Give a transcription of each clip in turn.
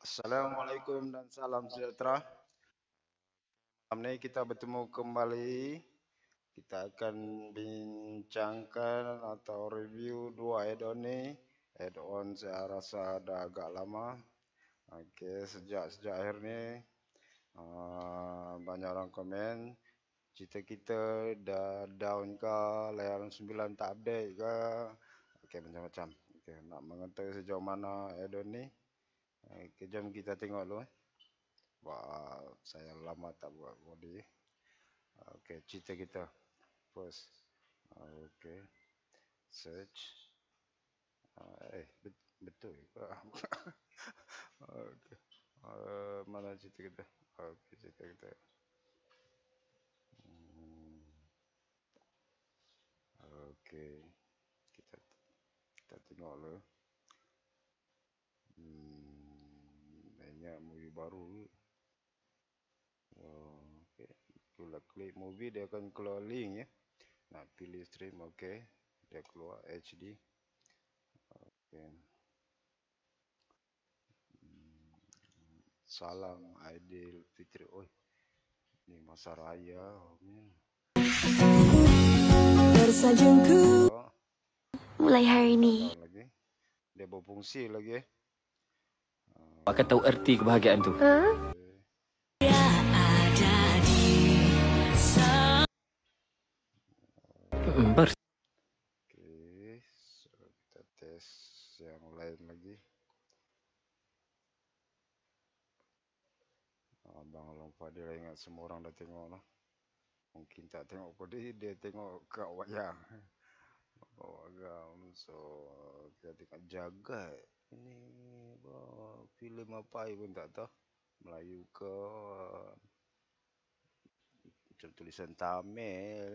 Assalamualaikum dan salam sejahtera. Malam ni kita bertemu kembali. Kita akan bincangkan atau review dua add-on ni. Add-on saya rasa dah agak lama. Okey, sejak sejak akhir ni uh, banyak orang komen cerita kita dah down ke, layaran 9 tak update ke. Okey, macam-macam. Okey, nak mengetahui sejauh mana add-on ni. Okay, jom kita tengok dulu. Eh. Wah, saya lama tak buat body. Okay, cerita kita. First. Okay. Search. Eh, betul ke? okay. Uh, mana cerita kita? Okay, cerita kita. Hmm. Okay. Kita, kita tengok dulu. Hmm baru. Oh, okay. Itulah klik movie dia akan keluar link ya. Nak pilih stream ok dia keluar HD ok hmm. salam Aidil Fitri. Oi ni masa raya bersajungku oh. mulai hari ini dia berfungsi lagi eh Akan tahu erti kebahagiaan tu. Ha? Hmm, Ber. Okay, so kita tes yang lain lagi. Abang Long Fadil ingat semua orang dah tengok lah. Mungkin tak tengok kau dia, dia tengok kat wayang. Oh, agam. So, kita tengok jagat ini bah, filem apa pun tak tahu. Melayu ke macam tulisan Tamil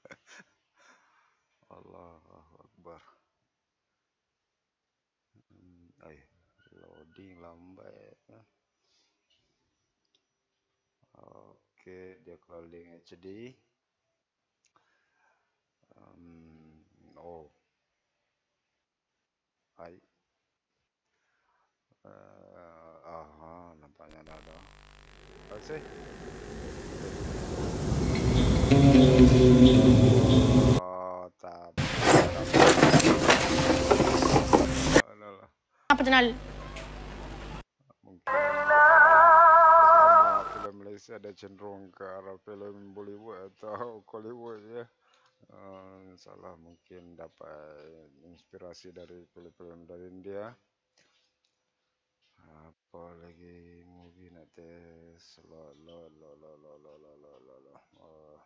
Allah Akbar hmm, ay, loading lambat. Okey, dia calling HD um, oh Hai. Uh, aha, nampaknya dah ada. Oh. Apa? Mungkin. Film Malaysia ada cenderung ke arah film Bollywood atau Hollywood ya. Uh, salah mungkin dapat inspirasi dari film-film dari India. Apa lagi movie nak test? Lo lo lo lo lo lo lo lo lo lo. Oh.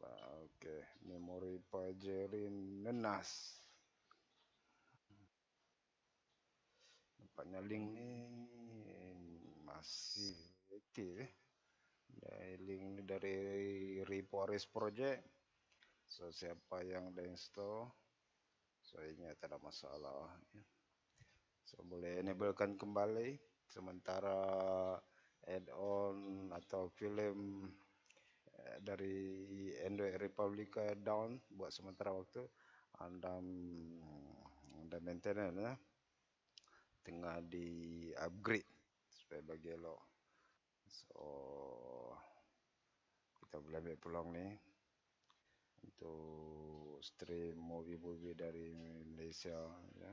Okay, memori pajerin nenas. Nampaknya link ni masih aktif eh. Link ni dari Reporis Project. So siapa yang install So ini tak ada masalah ya. So boleh enablekan kembali Sementara add-on atau filem eh, dari Android Republica down buat sementara waktu anda anda maintenance ya. tengah di upgrade supaya bagi elok so kita boleh ambil peluang ni untuk stream movie-movie dari Malaysia ya.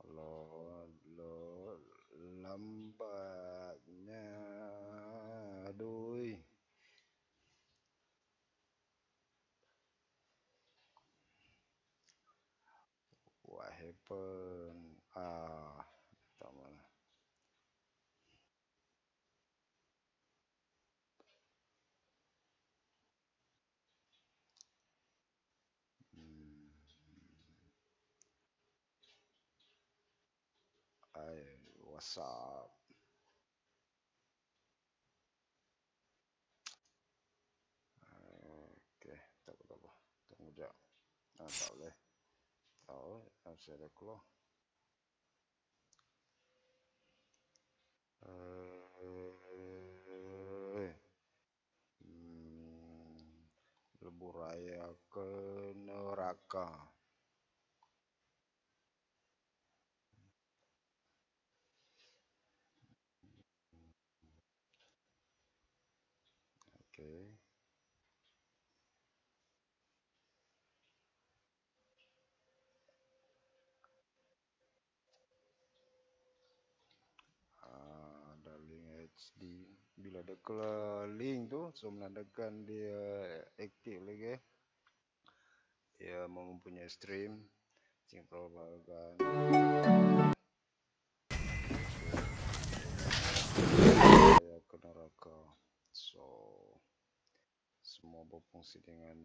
Kalau lo lambatnya aduh What pen ah up? Okay, tak apa, tak apa. Tunggu jap. Ah, tak boleh. Tahu, saya dah keluar. Uh, hmm, lebu raya ke neraka. Ah, ada HD. Bila ada keluar link tu, so menandakan dia aktif lagi. Dia mempunyai stream. Cing perbahagian. Saya ke neraka. So, semua berfungsi dengan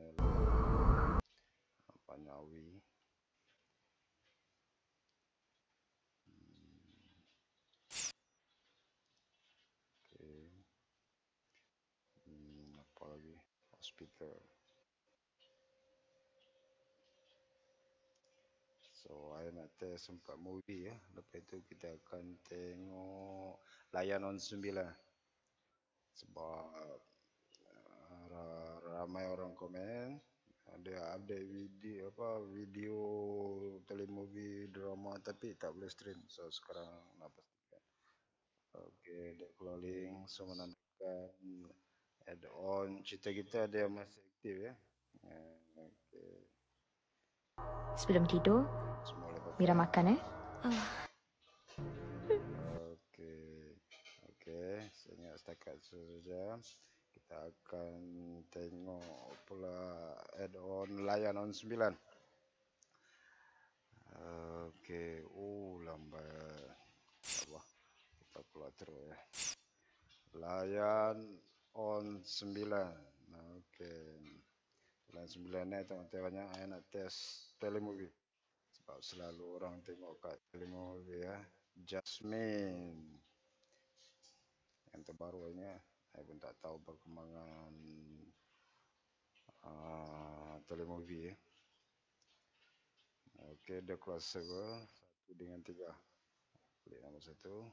hospital. So, saya nak test empat movie ya. Lepas itu kita akan tengok Layan on 9. Sebab uh, ramai orang komen ada update video apa video telemovie drama tapi tak boleh stream. So sekarang nak pastikan. Okey, dek crawling so menandakan add-on cerita kita dia masih aktif ya. Okay. Sebelum tidur, Mira makan eh. Okey. Okey, saya setakat saja. Kita akan tengok pula add-on layan on 9. Okey, oh lambat. Allah. Kita keluar terus ya. Layan on 9. Okey. Layan 9 ni tengok-tengok banyak saya nak test telemovie. Sebab selalu orang tengok kat telemovie ya. Jasmine. Yang terbarunya saya pun tak tahu perkembangan uh, telemovie ya. Okey, dia keluar server satu dengan tiga. Klik nombor satu.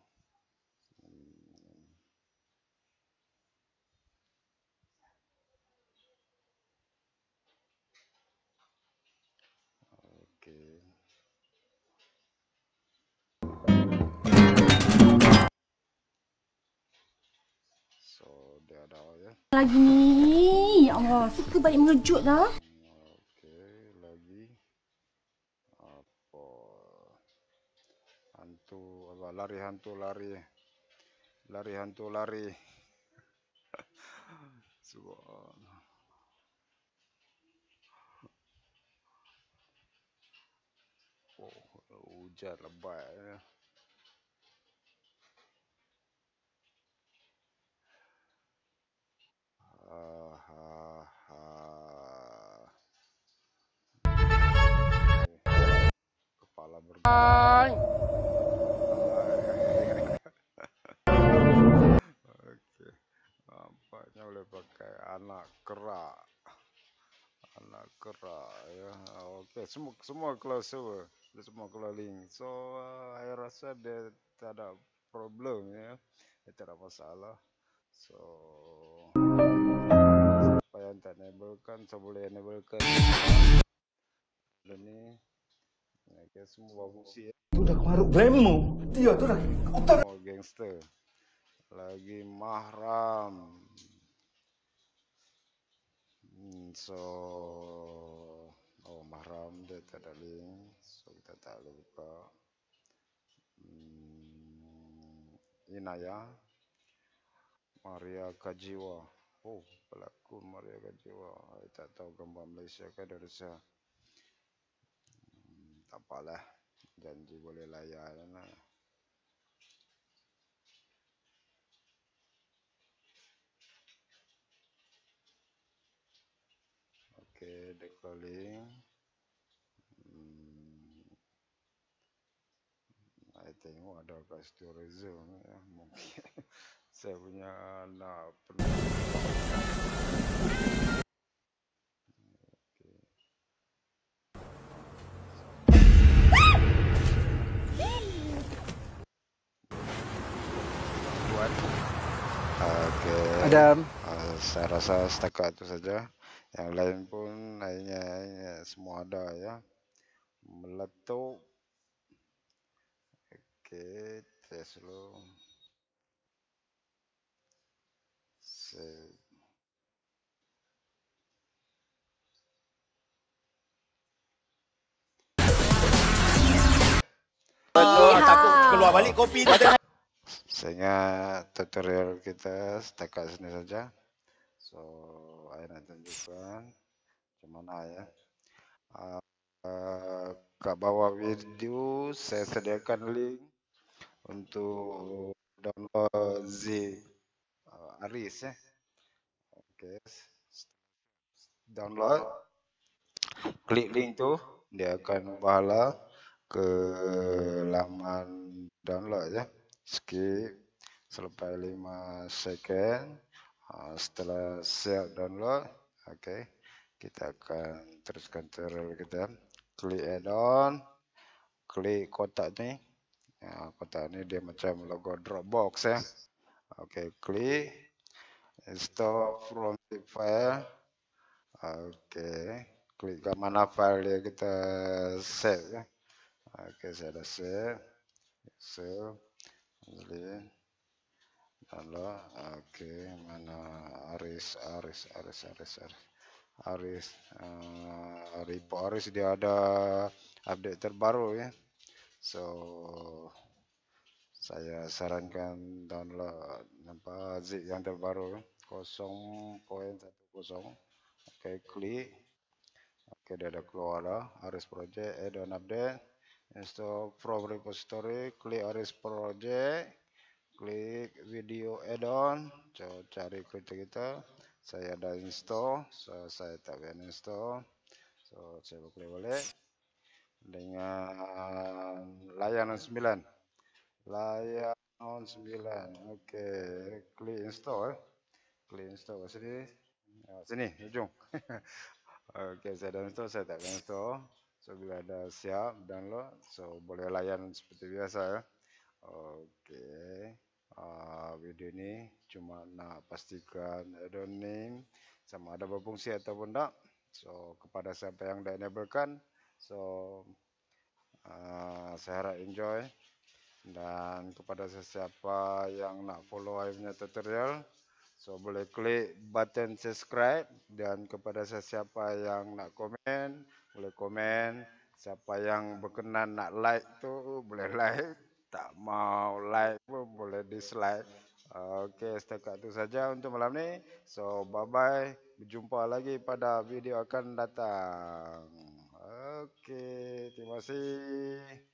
Lagi ni, ya Allah, suka balik mengejut dah. Okey, lagi apa? Hantu, apa? Lari hantu lari. Lari hantu lari. Subhanallah. Oh, hujan lebat ya. Kepala bergerak. Okey. Nampaknya boleh pakai anak kerak. Anak kerak ya. Okey, semua semua keluar server. Semua keluar link. So, uh, saya rasa dia tak ada problem ya. Dia tak ada masalah. So, yang tak enablekan, saya boleh enablekan. Dan ni, okay, semua fungsi ya. Tu dah maruk bremo. Dia tu dah otak. Oh, gangster. Lagi mahram. Hmm, so, oh mahram dia tak ada link. So, kita tak boleh buka. Hmm, Inaya. Maria Kajiwa. Oh, pelakon Maria Kajiwa. Tak tahu gambar Malaysia ke Indonesia. Hmm, tak apalah. Janji boleh layan lah. Okay, the calling. Hmm. Saya tengok ada kat tourism ya. Mungkin saya punya anak pernah Okay. Adam. Uh, saya rasa setakat itu saja. Yang lain pun lainnya, lainnya semua ada ya. Meletup. Okay, tes keluar balik kopi tu. Sebenarnya tutorial kita setakat sini saja. So, saya nak tunjukkan macam mana ya. Uh, kat bawah video saya sediakan link untuk download Z Aris ya. Okay. Download. Klik link tu dia akan bahala ke laman download ya. Skip selepas 5 second uh, setelah siap download okay kita akan teruskan tutorial kita klik add on klik kotak ni ya, kotak ni dia macam logo dropbox ya okay klik install from zip file okay. Klik ke mana file dia kita save ya. Okay saya dah save. Save. Kemudian download. Okey, mana Aris, Aris, Aris, Aris, Aris. Aris, uh, report. Aris dia ada update terbaru ya. So saya sarankan download nampak zip yang terbaru 0.10. Okey, klik. Okey, dia ada keluar dah. Aris project add-on update install from repository klik Aris project klik video add-on so, cari kereta kita saya dah install so saya tak akan install so saya klik balik dengan layanan 9 layanan 9 ok klik install klik install kat sini ah, sini ujung ok saya dah install saya tak akan install So bila dah siap download, so boleh layan seperti biasa ya. Okey. Uh, video ni cuma nak pastikan ada name sama ada berfungsi ataupun tak. So kepada siapa yang dah enablekan, so uh, saya harap enjoy dan kepada sesiapa yang nak follow saya punya tutorial, So boleh klik button subscribe dan kepada sesiapa yang nak komen, boleh komen. Siapa yang berkenan nak like tu boleh like. Tak mau like pun boleh dislike. Okey, setakat tu saja untuk malam ni. So bye bye. Berjumpa lagi pada video akan datang. Okey, terima kasih.